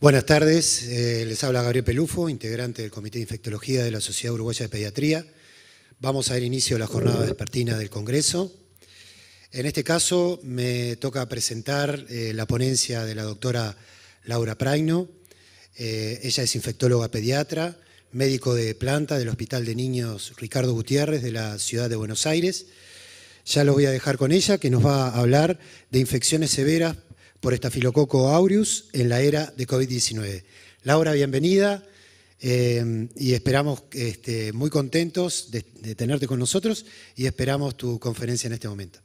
Buenas tardes, eh, les habla Gabriel Pelufo, integrante del Comité de Infectología de la Sociedad Uruguaya de Pediatría. Vamos a dar inicio a la jornada vespertina del Congreso. En este caso me toca presentar eh, la ponencia de la doctora Laura Praino. Eh, ella es infectóloga pediatra, médico de planta del Hospital de Niños Ricardo Gutiérrez de la ciudad de Buenos Aires. Ya lo voy a dejar con ella, que nos va a hablar de infecciones severas por estafilococo aureus en la era de COVID-19. Laura, bienvenida eh, y esperamos, este, muy contentos de, tenerte con nosotros y esperamos tu conferencia en este momento.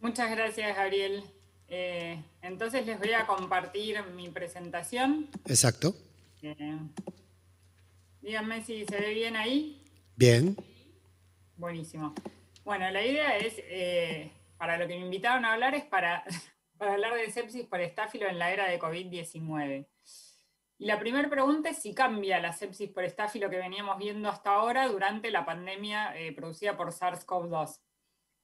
Muchas gracias, Gabriel. Eh, entonces les voy a compartir mi presentación. Exacto. Eh, díganme si se ve bien ahí. Bien. Buenísimo. Bueno, la idea es, para lo que me invitaron a hablar es para para hablar de sepsis por estáfilo en la era de COVID-19. Y la primera pregunta es si cambia la sepsis por estáfilo que veníamos viendo hasta ahora durante la pandemia eh, producida por SARS-CoV-2.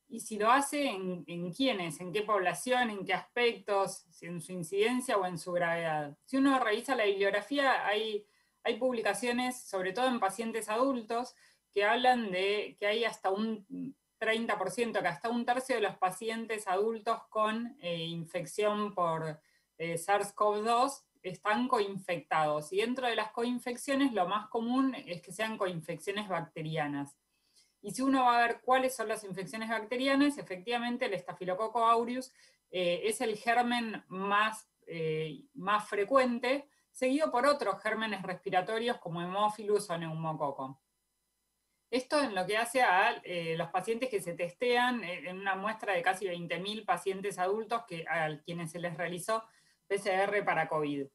Y si lo hace, ¿en, ¿en, quiénes? ¿En qué población? ¿En qué aspectos? ¿En su incidencia o en su gravedad? Si uno revisa la bibliografía, hay, hay publicaciones, sobre todo en pacientes adultos, que hablan de que hay hasta un 30%, que hasta un tercio de los pacientes adultos con eh, infección por eh, SARS-CoV-2 están coinfectados. Y dentro de las coinfecciones, lo más común es que sean coinfecciones bacterianas. Y si uno va a ver cuáles son las infecciones bacterianas, efectivamente el estafilococo aureus eh, es el germen más, más frecuente, seguido por otros gérmenes respiratorios como hemófilus o neumococo. Esto en lo que hace a eh, los pacientes que se testean eh, en una muestra de casi 20.000 pacientes adultos que, a quienes se les realizó PCR para COVID.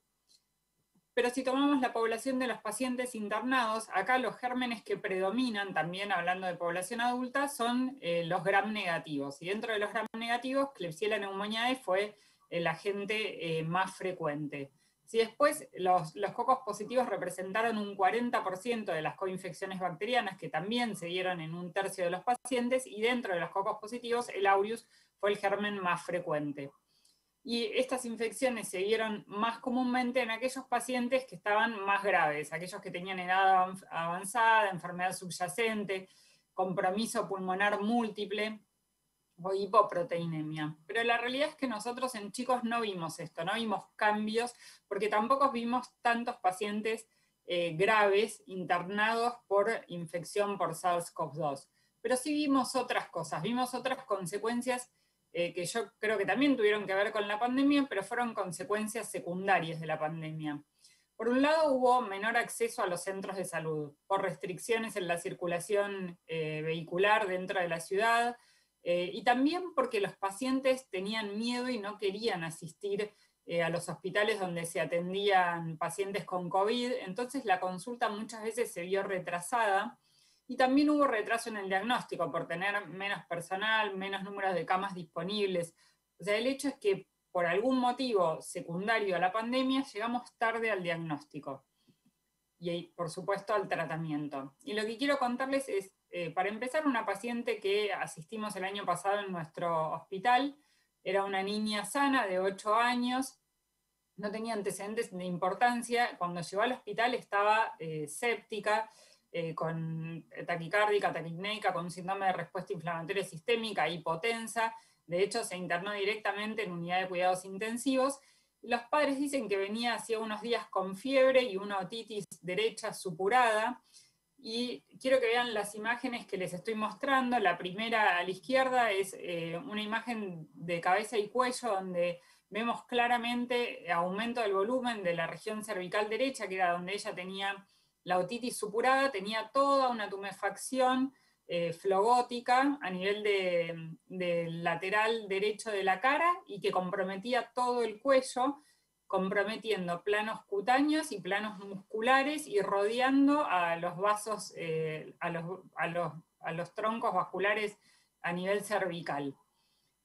Pero si tomamos la población de los pacientes internados, acá los gérmenes que predominan, también hablando de población adulta, son eh, los gram negativos. Y dentro de los gram negativos, Klebsiella pneumoniae fue el agente más frecuente. Si después los, cocos positivos representaron un 40% de las coinfecciones bacterianas, que también se dieron en un tercio de los pacientes, y dentro de los cocos positivos el aureus fue el germen más frecuente. Y estas infecciones se dieron más comúnmente en aquellos pacientes que estaban más graves, aquellos que tenían edad avanzada, enfermedad subyacente, compromiso pulmonar múltiple, o hipoproteinemia. Pero la realidad es que nosotros en chicos no vimos esto, no vimos cambios, porque tampoco vimos tantos pacientes eh, graves internados por infección por SARS-CoV-2. Pero sí vimos otras cosas, vimos otras consecuencias eh, que yo creo que también tuvieron que ver con la pandemia, pero fueron consecuencias secundarias de la pandemia. Por un lado, hubo menor acceso a los centros de salud por restricciones en la circulación eh, vehicular dentro de la ciudad, eh, y también porque los pacientes tenían miedo y no querían asistir eh, a los hospitales donde se atendían pacientes con COVID, entonces la consulta muchas veces se vio retrasada y también hubo retraso en el diagnóstico por tener menos personal, menos números de camas disponibles. O sea, el hecho es que por algún motivo secundario a la pandemia llegamos tarde al diagnóstico y por supuesto al tratamiento. Y lo que quiero contarles es eh, para empezar, una paciente que asistimos el año pasado en nuestro hospital, era una niña sana de 8 años, no tenía antecedentes de importancia, cuando llegó al hospital estaba eh, séptica, eh, con taquicárdica, taquipneica, con síndrome de respuesta inflamatoria sistémica, hipotensa, de hecho se internó directamente en unidad de cuidados intensivos, los padres dicen que venía hacía unos días con fiebre y una otitis derecha supurada, y quiero que vean las imágenes que les estoy mostrando. La primera a la izquierda es eh, una imagen de cabeza y cuello donde vemos claramente aumento del volumen de la región cervical derecha, que era donde ella tenía la otitis supurada, tenía toda una tumefacción eh, flogótica a nivel del lateral derecho de la cara y que comprometía todo el cuello comprometiendo planos cutáneos y planos musculares y rodeando a los vasos, eh, a, los, troncos vasculares a nivel cervical.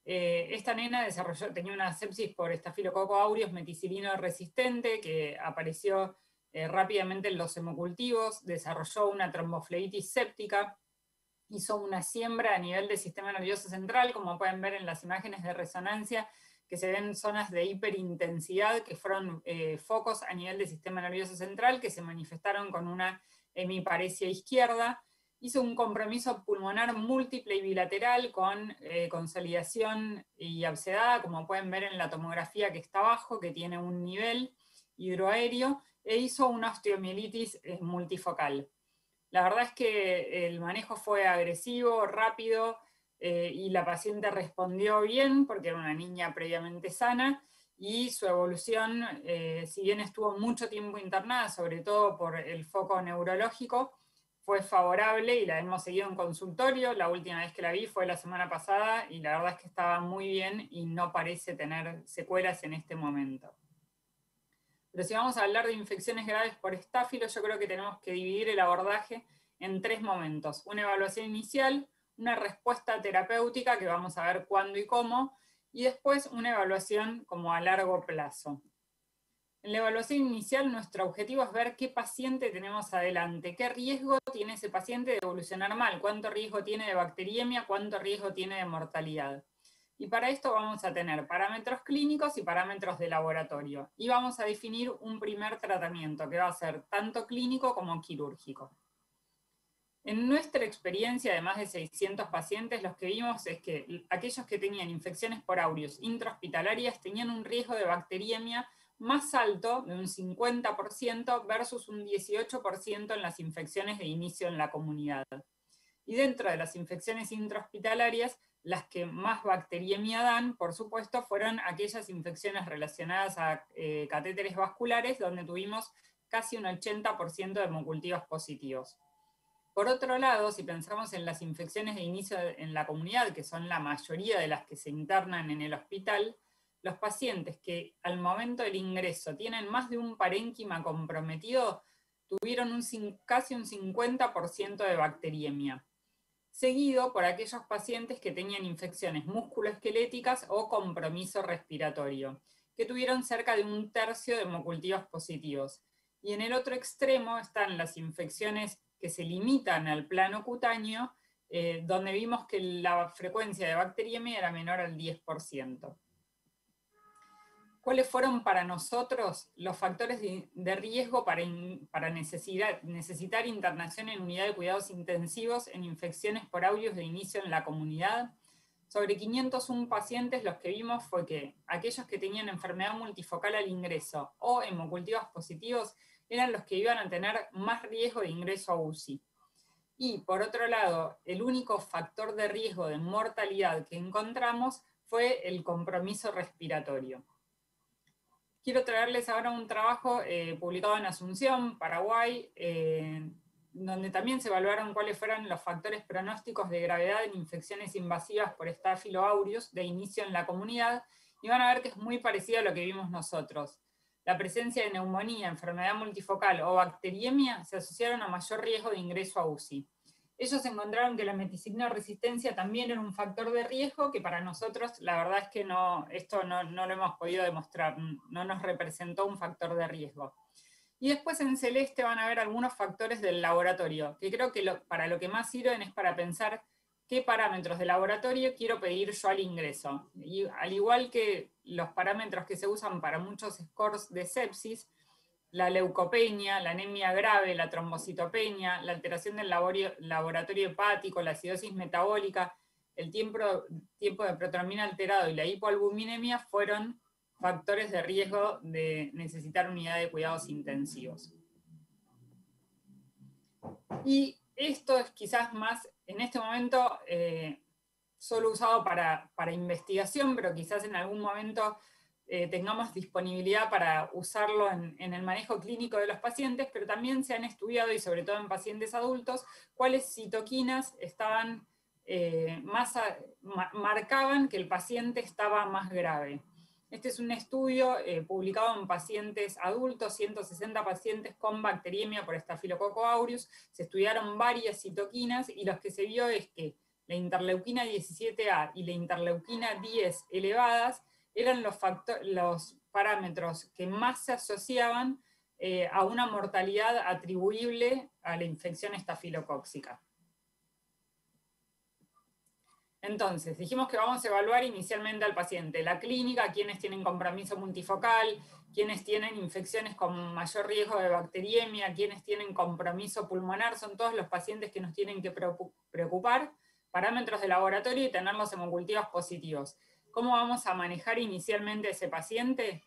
Eh, esta nena desarrolló, tenía una sepsis por estafilococo aureus meticilino resistente que apareció eh, rápidamente en los hemocultivos, desarrolló una trombofleitis séptica, hizo una siembra a nivel del sistema nervioso central, como pueden ver en las imágenes de resonancia, que se ven zonas de hiperintensidad, que fueron eh, focos a nivel del sistema nervioso central, que se manifestaron con una hemiparesia izquierda, hizo un compromiso pulmonar múltiple y bilateral con eh, consolidación y absedada, como pueden ver en la tomografía que está abajo, que tiene un nivel hidroaéreo, e hizo una osteomielitis eh, multifocal. La verdad es que el manejo fue agresivo, rápido, eh, y la paciente respondió bien, porque era una niña previamente sana, y su evolución, si bien estuvo mucho tiempo internada, sobre todo por el foco neurológico, fue favorable y la hemos seguido en consultorio. La última vez que la vi fue la semana pasada y la verdad es que estaba muy bien y no parece tener secuelas en este momento. Pero si vamos a hablar de infecciones graves por estáfilo, yo creo que tenemos que dividir el abordaje en tres momentos. Una evaluación inicial, una respuesta terapéutica, que vamos a ver cuándo y cómo, y después una evaluación como a largo plazo. En la evaluación inicial, nuestro objetivo es ver qué paciente tenemos adelante, qué riesgo tiene ese paciente de evolucionar mal, cuánto riesgo tiene de bacteriemia, cuánto riesgo tiene de mortalidad. Y para esto vamos a tener parámetros clínicos y parámetros de laboratorio. Y vamos a definir un primer tratamiento que va a ser tanto clínico como quirúrgico. En nuestra experiencia de más de 600 pacientes, lo que vimos es que aquellos que tenían infecciones por aureus intrahospitalarias tenían un riesgo de bacteriemia más alto de un 50% versus un 18% en las infecciones de inicio en la comunidad. Y dentro de las infecciones intrahospitalarias, las que más bacteriemia dan, por supuesto, fueron aquellas infecciones relacionadas a eh, catéteres vasculares, donde tuvimos casi un 80% de hemocultivos positivos. Por otro lado, si pensamos en las infecciones de inicio en la comunidad, que son la mayoría de las que se internan en el hospital, los pacientes que al momento del ingreso tienen más de un parénquima comprometido tuvieron un, casi un 50% de bacteriemia, seguido por aquellos pacientes que tenían infecciones musculoesqueléticas o compromiso respiratorio, que tuvieron cerca de un tercio de hemocultivos positivos. Y en el otro extremo están las infecciones que se limitan al plano cutáneo, eh, donde vimos que la frecuencia de bacteriemia era menor al 10% cuáles fueron para nosotros los factores de, riesgo para, necesitar internación en unidad de cuidados intensivos en infecciones por audios de inicio en la comunidad. Sobre 501 pacientes los que vimos fue que aquellos que tenían enfermedad multifocal al ingreso o hemocultivos positivos eran los que iban a tener más riesgo de ingreso a UCI. Y por otro lado, el único factor de riesgo de mortalidad que encontramos fue el compromiso respiratorio quiero traerles ahora un trabajo eh, publicado en Asunción, Paraguay, eh, donde también se evaluaron cuáles fueron los factores pronósticos de gravedad en infecciones invasivas por Staphylo aureus de inicio en la comunidad, y van a ver que es muy parecido a lo que vimos nosotros. La presencia de neumonía, enfermedad multifocal o bacteriemia se asociaron a mayor riesgo de ingreso a UCI ellos encontraron que la meticigna resistencia también era un factor de riesgo que para nosotros la verdad es que no, esto no, lo hemos podido demostrar, no nos representó un factor de riesgo. Y después en celeste van a ver algunos factores del laboratorio, que creo que para lo que más sirven es para pensar qué parámetros de laboratorio quiero pedir yo al ingreso. Y al igual que los parámetros que se usan para muchos scores de sepsis, la leucopenia, la anemia grave, la trombocitopenia, la alteración del laboratorio hepático, la acidosis metabólica, el tiempo, tiempo de protrombina alterado y la hipoalbuminemia fueron factores de riesgo de necesitar unidad de cuidados intensivos. Y esto es quizás más, en este momento, eh, solo usado para, para investigación, pero quizás en algún momento eh, tengamos disponibilidad para usarlo en, el manejo clínico de los pacientes, pero también se han estudiado, y sobre todo en pacientes adultos, cuáles citoquinas estaban eh, más marcaban que el paciente estaba más grave. Este es un estudio eh, publicado en pacientes adultos, 160 pacientes con bacteriemia por Staphylococcus aureus. Se estudiaron varias citoquinas y lo que se vio es que la interleuquina 17A y la interleuquina 10 elevadas eran los, los parámetros que más se asociaban eh, a una mortalidad atribuible a la infección estafilocóxica. Entonces, dijimos que vamos a evaluar inicialmente al paciente, la clínica, quienes tienen compromiso multifocal, quienes tienen infecciones con mayor riesgo de bacteriemia, quienes tienen compromiso pulmonar, son todos los pacientes que nos tienen que preocupar, parámetros de laboratorio y tener los hemocultivos positivos. ¿Cómo vamos a manejar inicialmente ese paciente?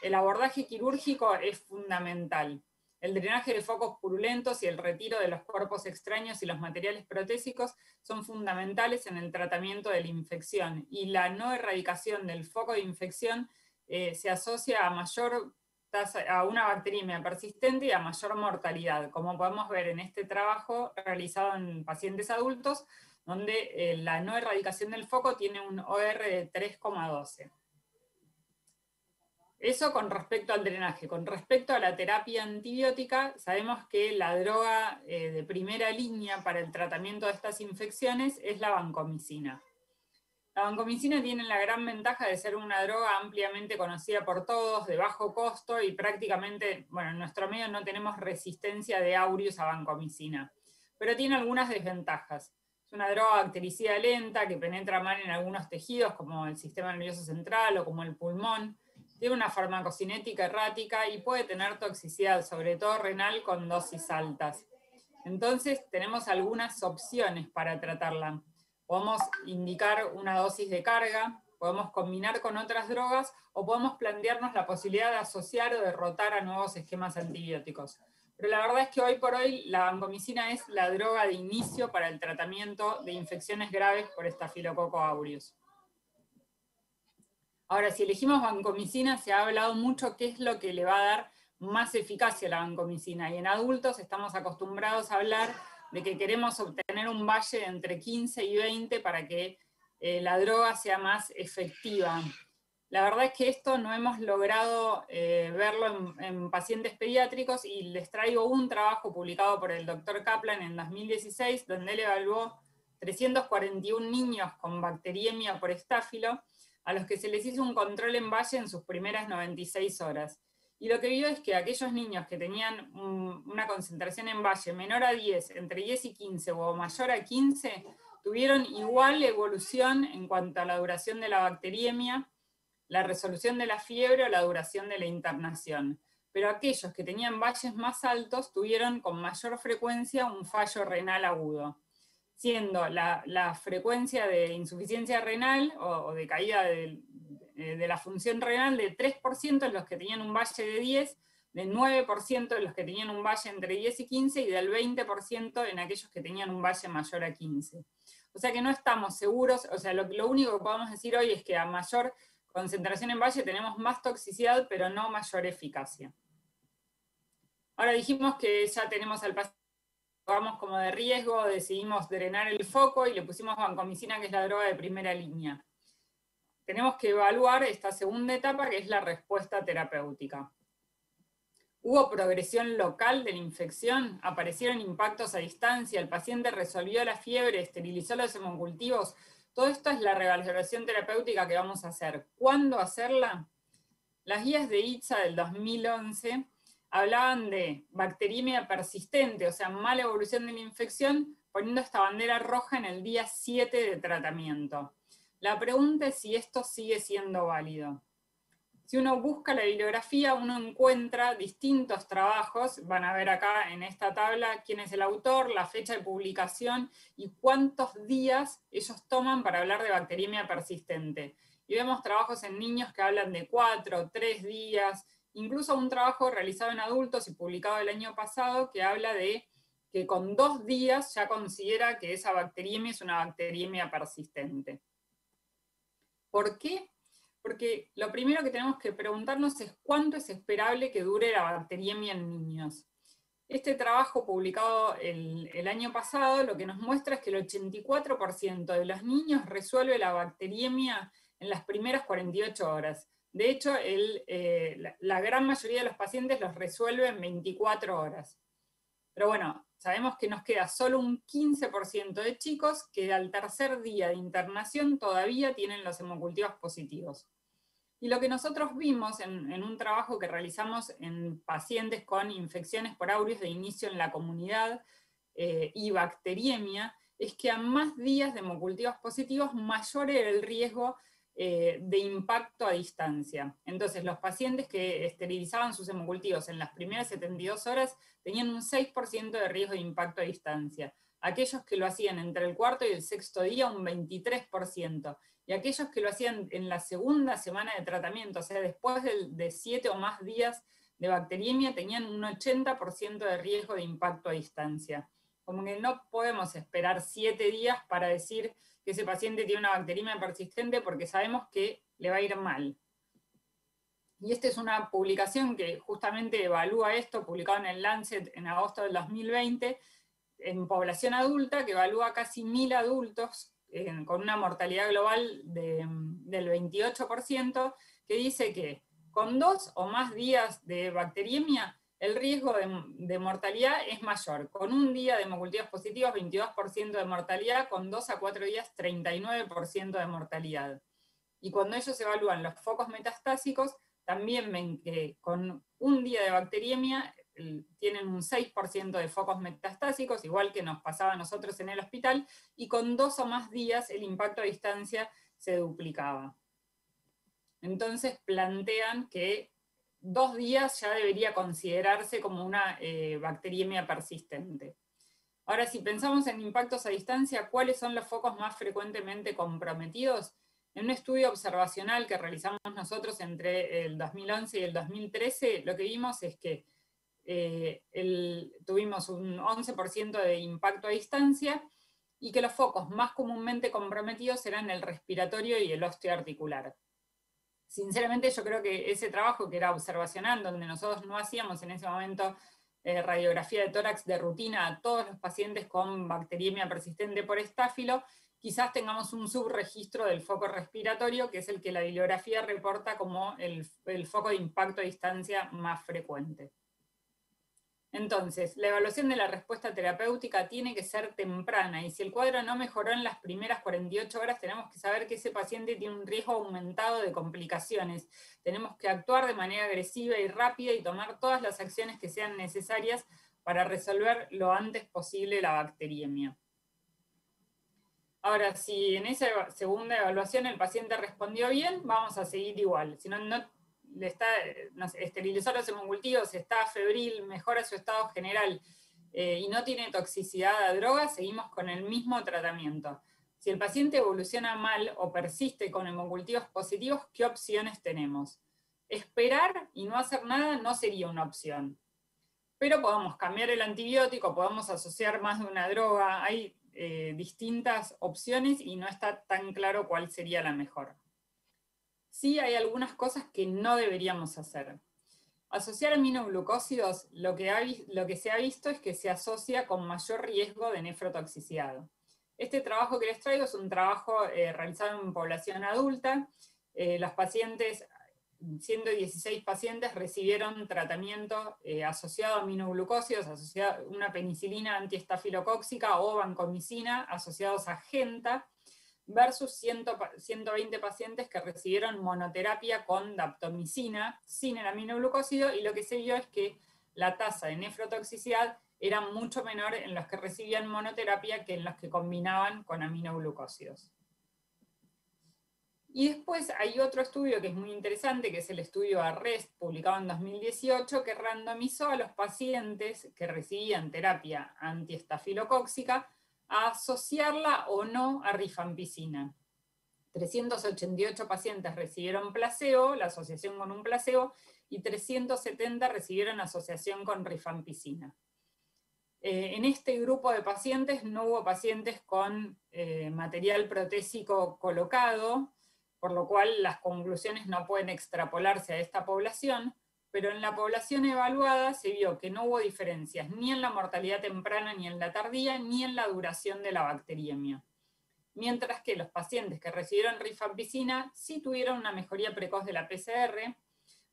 El abordaje quirúrgico es fundamental. El drenaje de focos purulentos y el retiro de los cuerpos extraños y los materiales protésicos son fundamentales en el tratamiento de la infección y la no erradicación del foco de infección eh, se asocia a mayor tasa, a una bacteriemia persistente y a mayor mortalidad, como podemos ver en este trabajo realizado en pacientes adultos, donde eh, la no erradicación del foco tiene un OR de 3,12. Eso con respecto al drenaje. Con respecto a la terapia antibiótica, sabemos que la droga eh, de primera línea para el tratamiento de estas infecciones es la vancomicina. La vancomicina tiene la gran ventaja de ser una droga ampliamente conocida por todos, de bajo costo y prácticamente, bueno, en nuestro medio no tenemos resistencia de aureus a vancomicina, pero tiene algunas desventajas. Es una droga bactericida lenta que penetra mal en algunos tejidos como el sistema nervioso central o como el pulmón tiene una farmacocinética errática y puede tener toxicidad, sobre todo renal, con dosis altas. Entonces, tenemos algunas opciones para tratarla. Podemos indicar una dosis de carga, podemos combinar con otras drogas o podemos plantearnos la posibilidad de asociar o derrotar a nuevos esquemas antibióticos. Pero la verdad es que hoy por hoy la vancomicina es la droga de inicio para el tratamiento de infecciones graves por estafilococo aureus. Ahora, si elegimos vancomicina, se ha hablado mucho qué es lo que le va a dar más eficacia a la vancomicina. Y en adultos estamos acostumbrados a hablar de que queremos obtener un valle entre 15 y 20 para que eh, la droga sea más efectiva. La verdad es que esto no hemos logrado eh, verlo en, en, pacientes pediátricos y les traigo un trabajo publicado por el doctor Kaplan en 2016, donde él evaluó 341 niños con bacteriemia por estáfilo a los que se les hizo un control en valle en sus primeras 96 horas. Y lo que vio es que aquellos niños que tenían una concentración en valle menor a 10, entre 10 y 15 o mayor a 15, tuvieron igual evolución en cuanto a la duración de la bacteriemia, la resolución de la fiebre o la duración de la internación. Pero aquellos que tenían valles más altos tuvieron con mayor frecuencia un fallo renal agudo siendo la, frecuencia de insuficiencia renal o, de caída eh, de, la función renal de 3% en los que tenían un valle de 10, del 9% en los que tenían un valle entre 10 y 15 y del 20% en aquellos que tenían un valle mayor a 15. O sea que no estamos seguros, o sea, lo, lo único que podemos decir hoy es que a mayor concentración en valle tenemos más toxicidad, pero no mayor eficacia. Ahora dijimos que ya tenemos al paciente vamos como de riesgo, decidimos drenar el foco y le pusimos vancomicina, que es la droga de primera línea. Tenemos que evaluar esta segunda etapa, que es la respuesta terapéutica. ¿Hubo progresión local de la infección? ¿Aparecieron impactos a distancia? ¿El paciente resolvió la fiebre? ¿Esterilizó los hemocultivos? Todo esto es la revaloración terapéutica que vamos a hacer. ¿Cuándo hacerla? Las guías de ITSA del 2011 hablaban de bacteriemia persistente, o sea, mala evolución de la infección, poniendo esta bandera roja en el día 7 de tratamiento. La pregunta es si esto sigue siendo válido. Si uno busca la bibliografía, uno encuentra distintos trabajos, van a ver acá en esta tabla quién es el autor, la fecha de publicación y cuántos días ellos toman para hablar de bacteriemia persistente. Y vemos trabajos en niños que hablan de cuatro, tres días, incluso un trabajo realizado en adultos y publicado el año pasado que habla de que con dos días ya considera que esa bacteriemia es una bacteriemia persistente. ¿Por qué? Porque lo primero que tenemos que preguntarnos es cuánto es esperable que dure la bacteriemia en niños. Este trabajo publicado el, año pasado lo que nos muestra es que el 84% de los niños resuelve la bacteriemia en las primeras 48 horas. De hecho, eh, la, gran mayoría de los pacientes los resuelve en 24 horas. Pero bueno, sabemos que nos queda solo un 15% de chicos que al tercer día de internación todavía tienen los hemocultivos positivos. Y lo que nosotros vimos en, un trabajo que realizamos en pacientes con infecciones por aureus de inicio en la comunidad eh, y bacteriemia, es que a más días de hemocultivos positivos, mayor era el riesgo eh, de impacto a distancia. Entonces, los pacientes que esterilizaban sus hemocultivos en las primeras 72 horas tenían un 6% de riesgo de impacto a distancia. Aquellos que lo hacían entre el cuarto y el sexto día, un 23%. Y aquellos que lo hacían en la segunda semana de tratamiento, o sea, después de, de siete o más días de bacteriemia, tenían un 80% de riesgo de impacto a distancia. Como que no podemos esperar siete días para decir que ese paciente tiene una bacteriemia persistente porque sabemos que le va a ir mal. Y esta es una publicación que justamente evalúa esto, publicado en el Lancet en agosto del 2020, en población adulta, que evalúa casi mil adultos con una mortalidad global del 28%, que dice que con dos o más días de bacteriemia el riesgo de, mortalidad es mayor. Con un día de hemocultivos positivos, 22% de mortalidad, con dos a cuatro días, 39% de mortalidad. Y cuando ellos evalúan los focos metastásicos, también ven que con un día de bacteriemia tienen un 6% de focos metastásicos, igual que nos pasaba a nosotros en el hospital, y con dos o más días el impacto a distancia se duplicaba. Entonces plantean que dos días ya debería considerarse como una eh, bacteriemia persistente. Ahora, si pensamos en impactos a distancia, ¿cuáles son los focos más frecuentemente comprometidos? En un estudio observacional que realizamos nosotros entre el 2011 y el 2013, lo que vimos es que eh, tuvimos un 11% de impacto a distancia y que los focos más comúnmente comprometidos eran el respiratorio y el osteoarticular sinceramente yo creo que ese trabajo que era observacional, donde nosotros no hacíamos en ese momento eh, radiografía de tórax de rutina a todos los pacientes con bacteriemia persistente por estáfilo, quizás tengamos un subregistro del foco respiratorio, que es el que la bibliografía reporta como el, el foco de impacto a distancia más frecuente. Entonces, la evaluación de la respuesta terapéutica tiene que ser temprana y si el cuadro no mejoró en las primeras 48 horas, tenemos que saber que ese paciente tiene un riesgo aumentado de complicaciones. Tenemos que actuar de manera agresiva y rápida y tomar todas las acciones que sean necesarias para resolver lo antes posible la bacteriemia. Ahora, si en esa segunda evaluación el paciente respondió bien, vamos a seguir igual. Si no, no le esterilizó los hemocultivos, está febril, mejora su estado general eh, y no tiene toxicidad a drogas, seguimos con el mismo tratamiento. Si el paciente evoluciona mal o persiste con hemocultivos positivos, ¿qué opciones tenemos? Esperar y no hacer nada no sería una opción. Pero podemos cambiar el antibiótico, podemos asociar más de una droga, hay eh, distintas opciones y no está tan claro cuál sería la mejor sí hay algunas cosas que no deberíamos hacer. Asociar aminoglucósidos, lo que, que se ha visto es que se asocia con mayor riesgo de nefrotoxicidad. Este trabajo que les traigo es un trabajo eh, realizado en población adulta. Eh, los pacientes, 116 pacientes, recibieron tratamiento eh, asociado a aminoglucósidos, asociado a una penicilina antiestafilocóxica o vancomicina asociados a genta, versus 120 pacientes que recibieron monoterapia con daptomicina sin el aminoglucósido y lo que se vio es que la tasa de nefrotoxicidad era mucho menor en los que recibían monoterapia que en los que combinaban con aminoglucósidos. Y después hay otro estudio que es muy interesante, que es el estudio ARREST, publicado en 2018, que randomizó a los pacientes que recibían terapia antiestafilocóxica a asociarla o no a rifampicina. 388 pacientes recibieron placebo, la asociación con un placebo, y 370 recibieron asociación con rifampicina. Eh, en este grupo de pacientes no hubo pacientes con eh, material protésico colocado, por lo cual las conclusiones no pueden extrapolarse a esta población, pero en la población evaluada se vio que no hubo diferencias ni en la mortalidad temprana, ni en la tardía, ni en la duración de la bacteriemia. Mientras que los pacientes que recibieron rifampicina sí tuvieron una mejoría precoz de la PCR,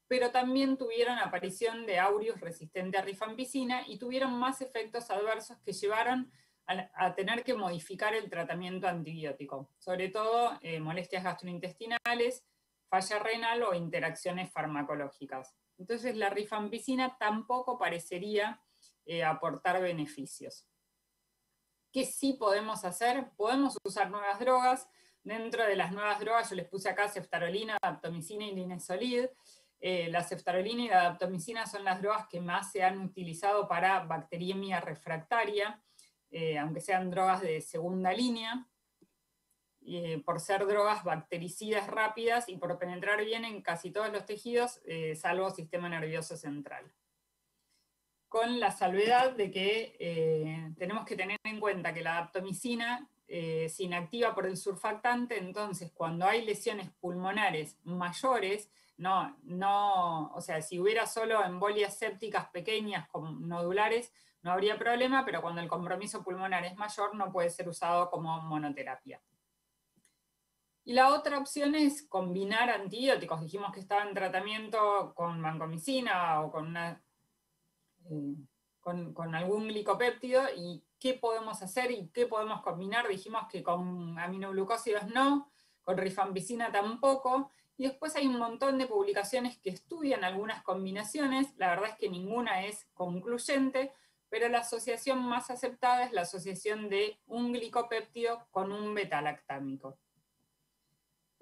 pero también tuvieron aparición de aureus resistente a rifampicina y tuvieron más efectos adversos que llevaron a, tener que modificar el tratamiento antibiótico, sobre todo eh, molestias gastrointestinales, falla renal o interacciones farmacológicas. Entonces la rifampicina tampoco parecería eh, aportar beneficios. ¿Qué sí podemos hacer? Podemos usar nuevas drogas. Dentro de las nuevas drogas yo les puse acá ceftarolina, daptomicina y linesolid. Eh, la ceftarolina y la daptomicina son las drogas que más se han utilizado para bacteriemia refractaria, eh, aunque sean drogas de segunda línea, eh, por ser drogas bactericidas rápidas y por penetrar bien en casi todos los tejidos, salvo sistema nervioso central. Con la salvedad de que tenemos que tener en cuenta que la daptomicina se inactiva por el surfactante, entonces cuando hay lesiones pulmonares mayores, no, no, o sea, si hubiera solo embolias sépticas pequeñas con nodulares, no habría problema, pero cuando el compromiso pulmonar es mayor, no puede ser usado como monoterapia. Y la otra opción es combinar antibióticos. Dijimos que estaba en tratamiento con vancomicina o eh, con, algún glicopéptido. ¿Y qué podemos hacer y qué podemos combinar? Dijimos que con aminoglucósidos no, con rifampicina tampoco. Y después hay un montón de publicaciones que estudian algunas combinaciones, la verdad es que ninguna es concluyente, pero la asociación más aceptada es la asociación de un glicopéptido con un betalactámico.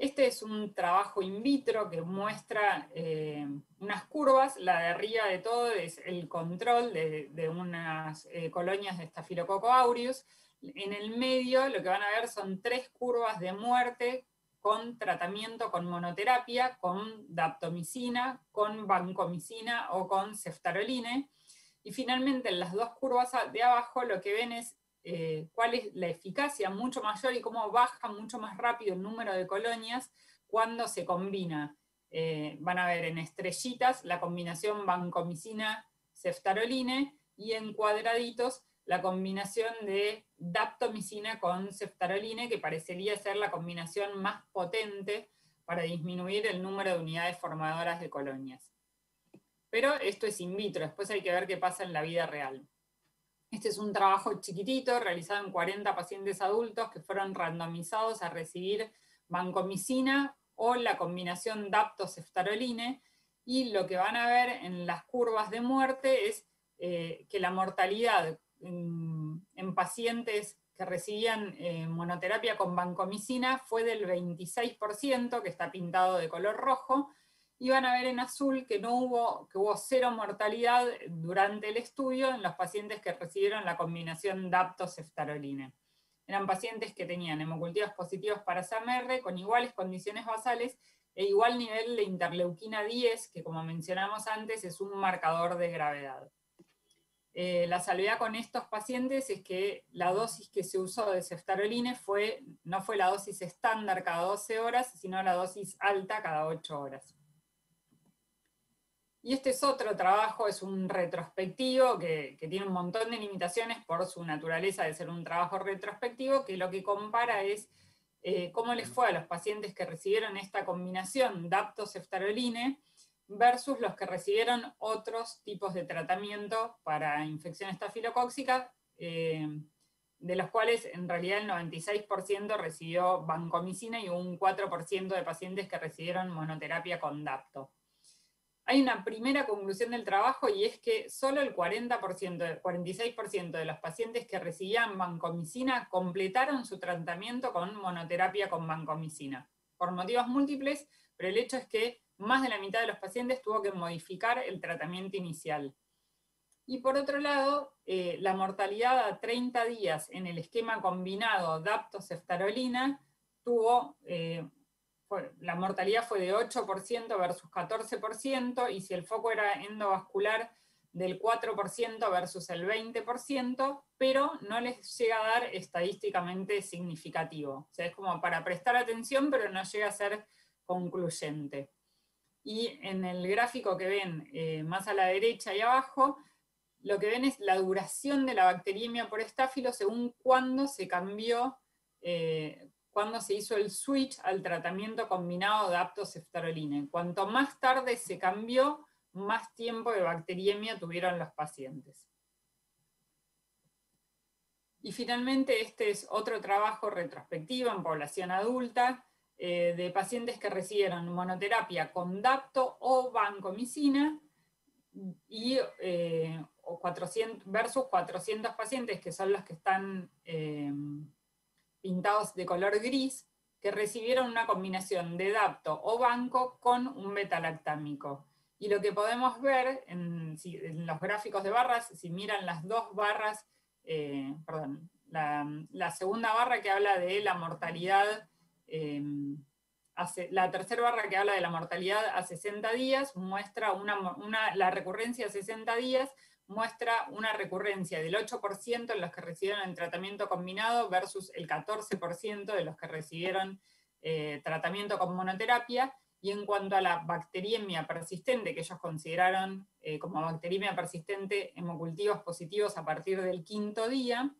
Este es un trabajo in vitro que muestra eh, unas curvas, la de arriba de todo es el control de, unas eh, colonias de Staphylococcus aureus, en el medio lo que van a ver son tres curvas de muerte con tratamiento con monoterapia, con daptomicina, con vancomicina o con ceftaroline. Y finalmente en las dos curvas de abajo lo que ven es eh, cuál es la eficacia mucho mayor y cómo baja mucho más rápido el número de colonias cuando se combina. Eh, van a ver en estrellitas la combinación vancomicina-ceftaroline y en cuadraditos la combinación de daptomicina con ceftaroline, que parecería ser la combinación más potente para disminuir el número de unidades formadoras de colonias. Pero esto es in vitro, después hay que ver qué pasa en la vida real. Este es un trabajo chiquitito realizado en 40 pacientes adultos que fueron randomizados a recibir vancomicina o la combinación dapto-ceftaroline, y lo que van a ver en las curvas de muerte es eh, que la mortalidad en, pacientes que recibían eh, monoterapia con vancomicina fue del 26%, que está pintado de color rojo, y van a ver en azul que, no hubo, que hubo cero mortalidad durante el estudio en los pacientes que recibieron la combinación dapto-ceftaroline. Eran pacientes que tenían hemocultivos positivos para SAMR con iguales condiciones basales e igual nivel de interleuquina 10, que como mencionamos antes es un marcador de gravedad. Eh, la salvedad con estos pacientes es que la dosis que se usó de ceftaroline fue, no fue la dosis estándar cada 12 horas, sino la dosis alta cada 8 horas. Y este es otro trabajo, es un retrospectivo que, tiene un montón de limitaciones por su naturaleza de ser un trabajo retrospectivo, que lo que compara es eh, cómo les fue a los pacientes que recibieron esta combinación dapto-ceftaroline versus los que recibieron otros tipos de tratamiento para infección estafilocóxica, eh, de los cuales en realidad el 96% recibió vancomicina y un 4% de pacientes que recibieron monoterapia con dapto. Hay una primera conclusión del trabajo y es que solo el 40%, el 46% de los pacientes que recibían vancomicina completaron su tratamiento con monoterapia con vancomicina, por motivos múltiples, pero el hecho es que más de la mitad de los pacientes tuvo que modificar el tratamiento inicial. Y por otro lado, eh, la mortalidad a 30 días en el esquema combinado dapto-ceftarolina tuvo, eh, la mortalidad fue de 8% versus 14%, y si el foco era endovascular, del 4% versus el 20%, pero no les llega a dar estadísticamente significativo. O sea, es como para prestar atención, pero no llega a ser concluyente y en el gráfico que ven eh, más a la derecha y abajo, lo que ven es la duración de la bacteriemia por estáfilo según cuándo se cambió, eh, cuándo se hizo el switch al tratamiento combinado de aptoceftaroline. Cuanto más tarde se cambió, más tiempo de bacteriemia tuvieron los pacientes. Y finalmente este es otro trabajo retrospectivo en población adulta, eh, de pacientes que recibieron monoterapia con dapto o vancomicina y, eh, versus 400 pacientes, que son los que están eh, pintados de color gris, que recibieron una combinación de dapto o banco con un betalactámico. Y lo que podemos ver en, los gráficos de barras, si miran las dos barras, eh, perdón, la, segunda barra que habla de la mortalidad, eh, la tercera barra que habla de la mortalidad a 60 días, muestra una, la recurrencia a 60 días, muestra una recurrencia del 8% en los que recibieron el tratamiento combinado versus el 14% de los que recibieron eh, tratamiento con monoterapia. Y en cuanto a la bacteriemia persistente, que ellos consideraron eh, como bacteriemia persistente hemocultivos positivos a partir del quinto día,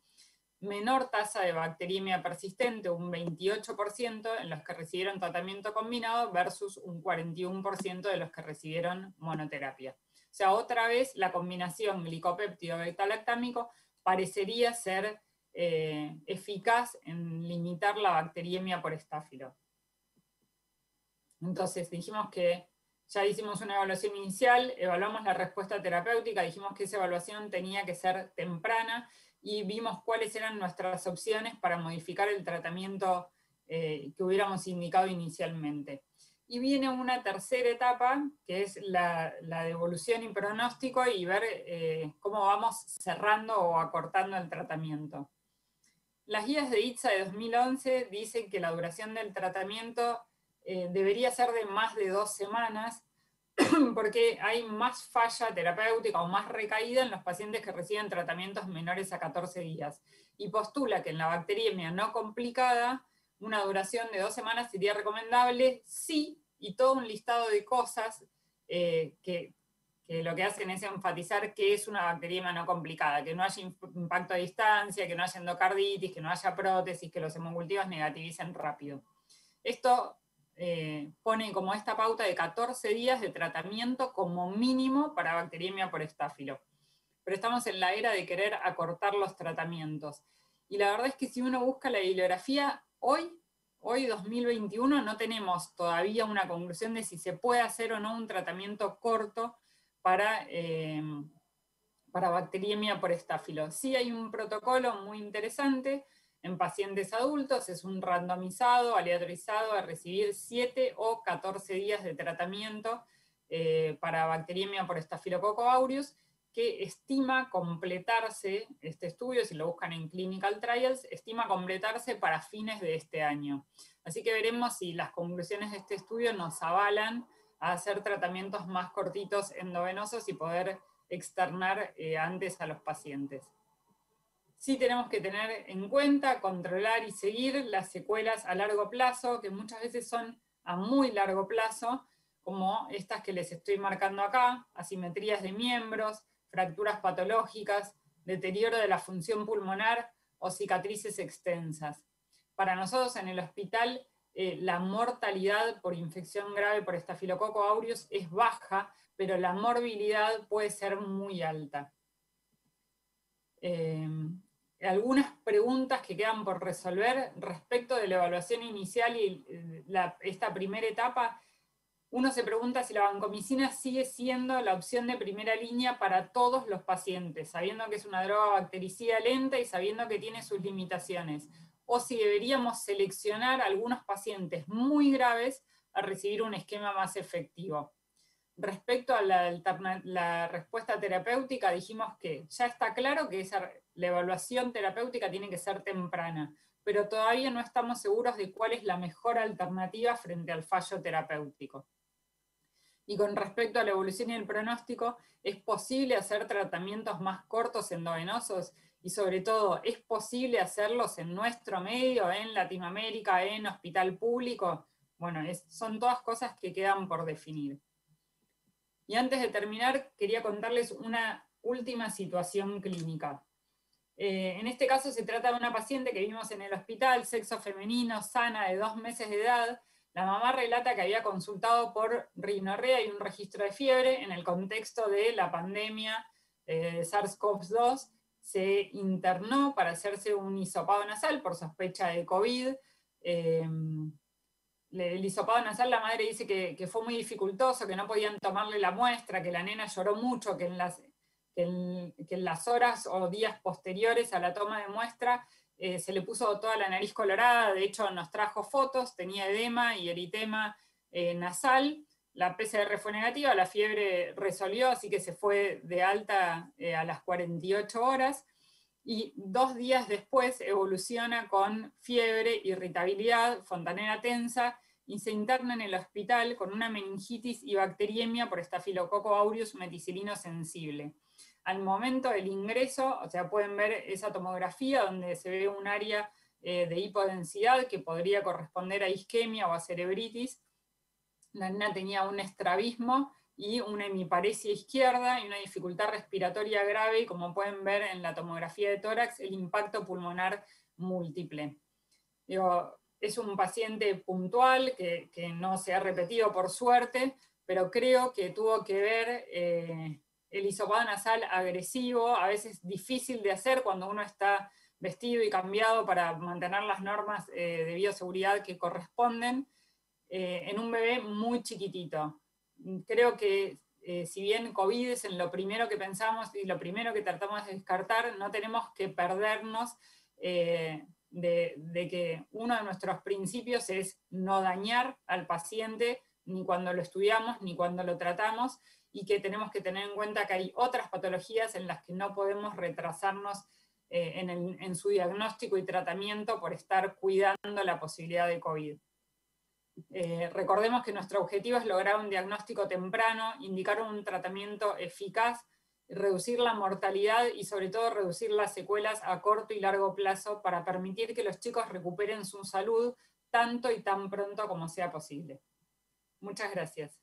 menor tasa de bacteriemia persistente, un 28% en los que recibieron tratamiento combinado versus un 41% de los que recibieron monoterapia. O sea, otra vez la combinación glicopéptido-beta-lactámico parecería ser eh, eficaz en limitar la bacteriemia por estáfilo. Entonces dijimos que ya hicimos una evaluación inicial, evaluamos la respuesta terapéutica, dijimos que esa evaluación tenía que ser temprana y vimos cuáles eran nuestras opciones para modificar el tratamiento eh, que hubiéramos indicado inicialmente. Y viene una tercera etapa, que es la, devolución y pronóstico, y ver eh, cómo vamos cerrando o acortando el tratamiento. Las guías de ITSA de 2011 dicen que la duración del tratamiento eh, debería ser de más de dos semanas, porque hay más falla terapéutica o más recaída en los pacientes que reciben tratamientos menores a 14 días. Y postula que en la bacteriemia no complicada, una duración de dos semanas sería recomendable sí y todo un listado de cosas eh, que, lo que hacen es enfatizar que es una bacteriemia no complicada, que no haya impacto a distancia, que no haya endocarditis, que no haya prótesis, que los hemocultivos negativicen rápido. Esto eh, pone como esta pauta de 14 días de tratamiento como mínimo para bacteriemia por estáfilo. Pero estamos en la era de querer acortar los tratamientos. Y la verdad es que si uno busca la bibliografía, hoy Hoy, 2021, no tenemos todavía una conclusión de si se puede hacer o no un tratamiento corto para, eh, para bacteriemia por estáfilo. Sí hay un protocolo muy interesante en pacientes adultos, es un randomizado, aleatorizado a recibir 7 o 14 días de tratamiento eh, para bacteriemia por estafilococo aureus, que estima completarse, este estudio, si lo buscan en Clinical Trials, estima completarse para fines de este año. Así que veremos si las conclusiones de este estudio nos avalan a hacer tratamientos más cortitos endovenosos y poder externar eh, antes a los pacientes. Sí tenemos que tener en cuenta, controlar y seguir las secuelas a largo plazo, que muchas veces son a muy largo plazo, como estas que les estoy marcando acá, asimetrías de miembros, fracturas patológicas, deterioro de la función pulmonar o cicatrices extensas. Para nosotros en el hospital eh, la mortalidad por infección grave por estafilococo aureus es baja, pero la morbilidad puede ser muy alta. Eh, algunas preguntas que quedan por resolver respecto de la evaluación inicial y eh, esta primera etapa uno se pregunta si la vancomicina sigue siendo la opción de primera línea para todos los pacientes, sabiendo que es una droga bactericida lenta y sabiendo que tiene sus limitaciones, o si deberíamos seleccionar algunos pacientes muy graves a recibir un esquema más efectivo. Respecto a la, respuesta terapéutica, dijimos que ya está claro que la evaluación terapéutica tiene que ser temprana, pero todavía no estamos seguros de cuál es la mejor alternativa frente al fallo terapéutico. Y con respecto a la evolución y el pronóstico, ¿es posible hacer tratamientos más cortos endovenosos? Y sobre todo, ¿es posible hacerlos en nuestro medio, en Latinoamérica, en hospital público? Bueno, son todas cosas que quedan por definir. Y antes de terminar, quería contarles una última situación clínica. Eh, en este caso se trata de una paciente que vimos en el hospital, sexo femenino, sana, de dos meses de edad, la mamá relata que había consultado por rinorrea y un registro de fiebre en el contexto de la pandemia eh, de SARS-CoV-2. Se internó para hacerse un hisopado nasal por sospecha de COVID. Em, el hisopado nasal, la madre dice que, fue muy dificultoso, que no podían tomarle la muestra, que la nena lloró mucho, que en las, que en, las horas o días posteriores a la toma de muestra eh, se le puso toda la nariz colorada, de hecho nos trajo fotos, tenía edema y eritema eh, nasal, la PCR fue negativa, la fiebre resolvió, así que se fue de alta eh, a las 48 horas, y dos días después evoluciona con fiebre, irritabilidad, fontanera tensa, y se interna en el hospital con una meningitis y bacteriemia por Staphylococcus aureus meticilino sensible. Al momento del ingreso, o sea, pueden ver esa tomografía donde se ve un área eh, de hipodensidad que podría corresponder a isquemia o a cerebritis. La nena tenía un estrabismo y una hemiparesia izquierda y una dificultad respiratoria grave, y como pueden ver en la tomografía de tórax, el impacto pulmonar múltiple. Es un paciente puntual que, no se ha repetido por suerte, pero creo que tuvo que ver eh, el hisopado nasal agresivo, a veces difícil de hacer cuando uno está vestido y cambiado para mantener las normas eh, de bioseguridad que corresponden, eh, en un bebé muy chiquitito. Creo que si bien COVID es en lo primero que pensamos y lo primero que tratamos de descartar, no tenemos que perdernos de, que uno de nuestros principios es no dañar al paciente ni cuando lo estudiamos ni cuando lo tratamos y que tenemos que tener en cuenta que hay otras patologías en las que no podemos retrasarnos eh, en, su diagnóstico y tratamiento por estar cuidando la posibilidad de COVID. Eh, recordemos que nuestro objetivo es lograr un diagnóstico temprano, indicar un tratamiento eficaz reducir la mortalidad y sobre todo reducir las secuelas a corto y largo plazo para permitir que los chicos recuperen su salud tanto y tan pronto como sea posible. Muchas gracias.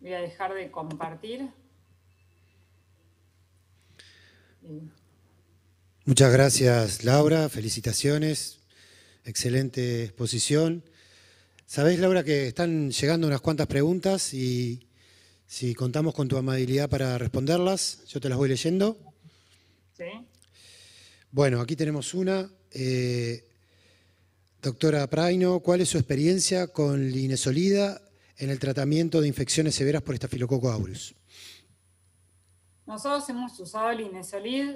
Voy a dejar de compartir. Muchas gracias, Laura. Felicitaciones. Excelente exposición. Sabés, Laura, que están llegando unas cuantas preguntas y si contamos con tu amabilidad para responderlas, yo te las voy leyendo. Sí. Bueno, aquí tenemos una. Eh, doctora Praino, ¿cuál es su experiencia con linesolida en el tratamiento de infecciones severas por estafilococo aureus? Nosotros hemos usado el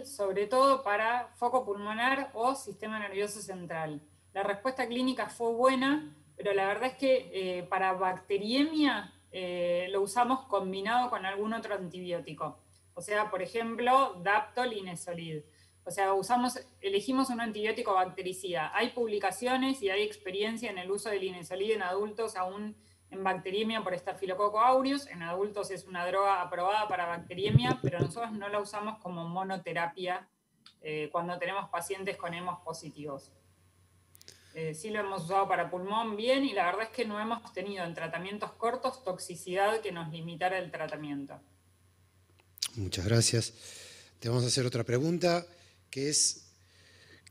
sobre todo para foco pulmonar o sistema nervioso central. La respuesta clínica fue buena, pero la verdad es que eh, para bacteriemia eh, lo usamos combinado con algún otro antibiótico. O sea, por ejemplo, Daptol y Nesolid. O sea, usamos, elegimos un antibiótico bactericida. Hay publicaciones y hay experiencia en el uso del inesolid en adultos aún en bacteriemia por Staphylococcus aureus. En adultos es una droga aprobada para bacteriemia, pero nosotros no la usamos como monoterapia eh, cuando tenemos pacientes con hemos positivos. Eh, sí lo hemos usado para pulmón bien y la verdad es que no hemos tenido en tratamientos cortos toxicidad que nos limitara el tratamiento. Muchas gracias. Te vamos a hacer otra pregunta, que es,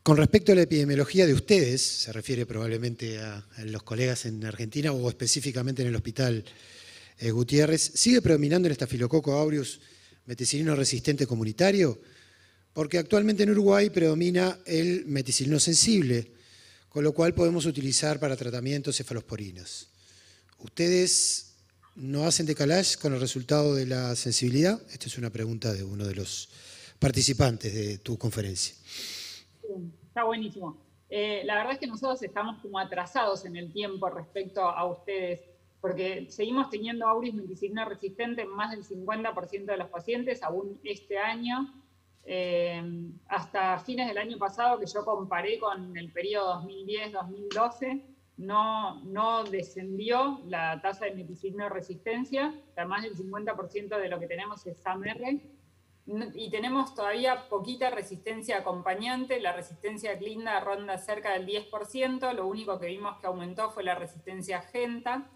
con respecto a la epidemiología de ustedes, se refiere probablemente a, los colegas en Argentina o específicamente en el hospital eh, Gutiérrez, ¿sigue predominando el estafilococo aureus meticilino resistente comunitario? Porque actualmente en Uruguay predomina el meticilino sensible, con lo cual podemos utilizar para tratamientos cefalosporinos. ¿Ustedes no hacen decalage con el resultado de la sensibilidad? Esta es una pregunta de uno de los participantes de tu conferencia. Está buenísimo. Eh, la verdad es que nosotros estamos como atrasados en el tiempo respecto a ustedes, porque seguimos teniendo auris medicina resistente en más del 50% de los pacientes, aún este año, eh, hasta fines del año pasado, que yo comparé con el periodo 2010-2012, no, no descendió la tasa de meticilina resistencia, más del 50% de lo que tenemos es AMR, y tenemos todavía poquita resistencia acompañante, la resistencia clinda ronda cerca del 10%, lo único que vimos que aumentó fue la resistencia genta,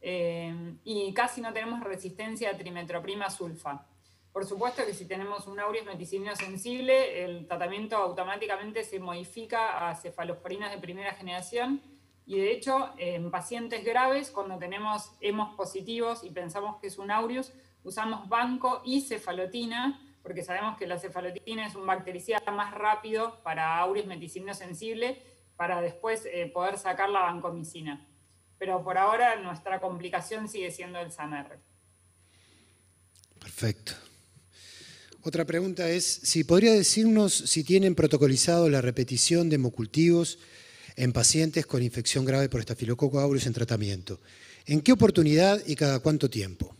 eh, y casi no tenemos resistencia a trimetroprima sulfa. Por supuesto que si tenemos un aureus meticilino sensible, el tratamiento automáticamente se modifica a cefalosporinas de primera generación y de hecho en pacientes graves, cuando tenemos hemos positivos y pensamos que es un aureus, usamos banco y cefalotina, porque sabemos que la cefalotina es un bactericida más rápido para aureus meticilino sensible, para después eh, poder sacar la vancomicina. Pero por ahora nuestra complicación sigue siendo el SAMR. Perfecto. Otra pregunta es, si podría decirnos si tienen protocolizado la repetición de hemocultivos en pacientes con infección grave por estafilococo aureus en tratamiento. ¿En qué oportunidad y cada cuánto tiempo?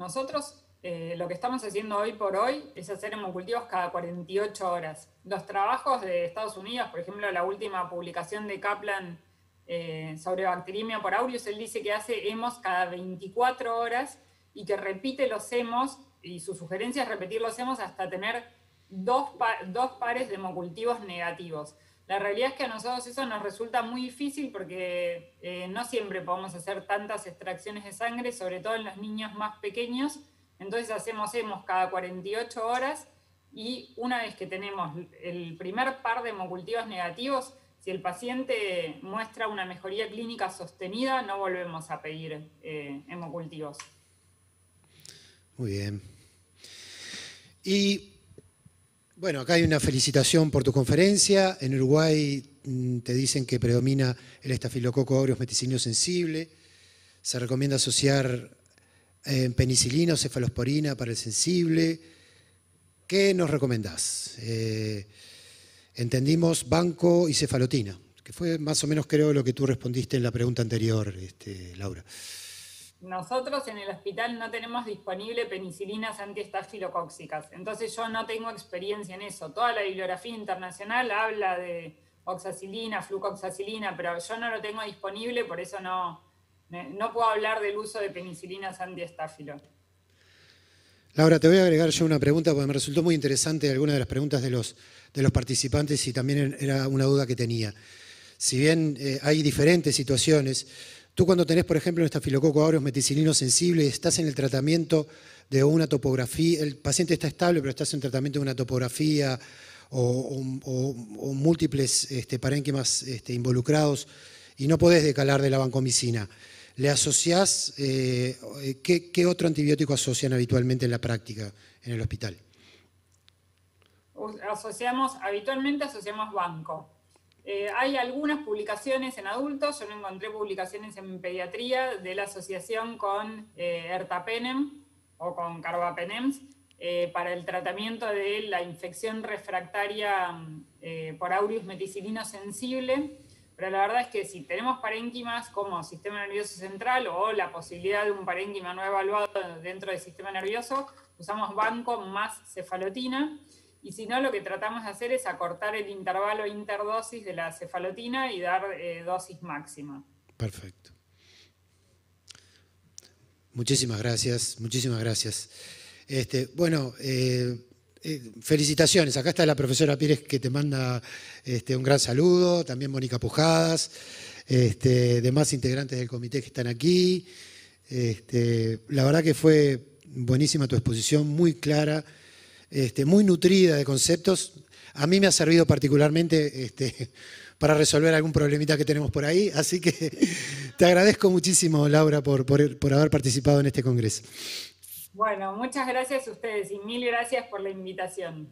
Nosotros eh, lo que estamos haciendo hoy por hoy es hacer hemocultivos cada 48 horas. Los trabajos de Estados Unidos, por ejemplo, la última publicación de Kaplan eh, sobre bacteriemia por aureus, él dice que hace hemos cada 24 horas y que repite los hemos, y su sugerencia es repetir los hemos hasta tener dos, dos pares de hemocultivos negativos. La realidad es que a nosotros eso nos resulta muy difícil porque eh, no siempre podemos hacer tantas extracciones de sangre, sobre todo en los niños más pequeños. Entonces hacemos hemos cada 48 horas y una vez que tenemos el primer par de hemocultivos negativos, si el paciente muestra una mejoría clínica sostenida, no volvemos a pedir eh, hemocultivos. Muy bien. Y bueno, acá hay una felicitación por tu conferencia. En Uruguay mm, te dicen que predomina el estafilococo aureus meticinio sensible. Se recomienda asociar eh, penicilina o cefalosporina para el sensible. ¿Qué nos recomendás? Eh, entendimos banco y cefalotina, que fue más o menos creo lo que tú respondiste en la pregunta anterior, este, Laura. Nosotros en el hospital no tenemos disponible penicilinas antiestafilocóxicas, entonces yo no tengo experiencia en eso. Toda la bibliografía internacional habla de oxacilina, flucoxacilina, pero yo no lo tengo disponible, por eso no, no puedo hablar del uso de penicilinas antiestáfilo. Laura, te voy a agregar yo una pregunta porque me resultó muy interesante alguna de las preguntas de los, de los participantes y también era una duda que tenía. Si bien eh, hay diferentes situaciones, Tú cuando tenés, por ejemplo, en estafilococo aureus meticilino sensible y estás en el tratamiento de una topografía, el paciente está estable, pero estás en tratamiento de una topografía o, múltiples este, parénquimas este, involucrados y no podés decalar de la vancomicina. ¿Le asociás, eh, ¿qué, ¿qué, otro antibiótico asocian habitualmente en la práctica en el hospital? Asociamos, habitualmente asociamos banco. Eh, hay algunas publicaciones en adultos, yo no encontré publicaciones en pediatría de la asociación con eh, ertapenem o con carbapenems eh, para el tratamiento de la infección refractaria por aureus meticilino sensible, pero la verdad es que si tenemos parénquimas como sistema nervioso central o la posibilidad de un parénquima no evaluado dentro del sistema nervioso, usamos banco más cefalotina. Y si no, lo que tratamos de hacer es acortar el intervalo interdosis de la cefalotina y dar eh, dosis máxima. Perfecto. Muchísimas gracias, muchísimas gracias. Este, bueno, eh, eh, felicitaciones. Acá está la profesora Pires que te manda este, un gran saludo, también Mónica Pujadas, este, demás integrantes del comité que están aquí. Este, la verdad que fue buenísima tu exposición, muy clara este, muy nutrida de conceptos. A mí me ha servido particularmente este, para resolver algún problemita que tenemos por ahí, así que te agradezco muchísimo, Laura, por, por haber participado en este congreso. Bueno, muchas gracias a ustedes y mil gracias por la invitación.